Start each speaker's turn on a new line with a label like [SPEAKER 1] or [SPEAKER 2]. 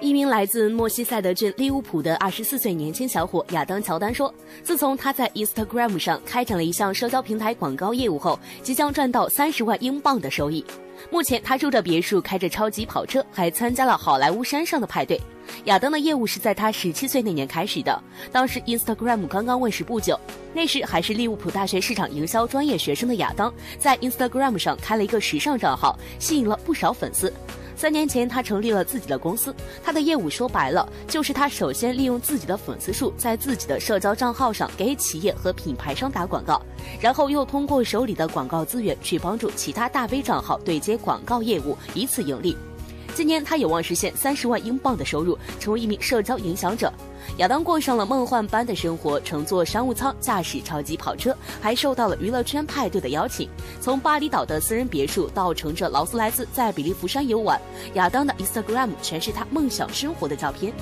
[SPEAKER 1] 一名来自墨西塞德郡利物浦的二十四岁年轻小伙亚当·乔丹说：“自从他在 Instagram 上开展了一项社交平台广告业务后，即将赚到三十万英镑的收益。目前，他住着别墅，开着超级跑车，还参加了好莱坞山上的派对。”亚当的业务是在他十七岁那年开始的，当时 Instagram 刚刚问世不久，那时还是利物浦大学市场营销专业学生的亚当，在 Instagram 上开了一个时尚账号，吸引了不少粉丝。三年前，他成立了自己的公司。他的业务说白了，就是他首先利用自己的粉丝数，在自己的社交账号上给企业和品牌商打广告，然后又通过手里的广告资源去帮助其他大 V 账号对接广告业务，以此盈利。今年他有望实现三十万英镑的收入，成为一名社交影响者。亚当过上了梦幻般的生活，乘坐商务舱，驾驶超级跑车，还受到了娱乐圈派对的邀请。从巴厘岛的私人别墅到乘着劳斯莱斯在比利福山游玩，亚当的 Instagram 全是他梦想生活的照片。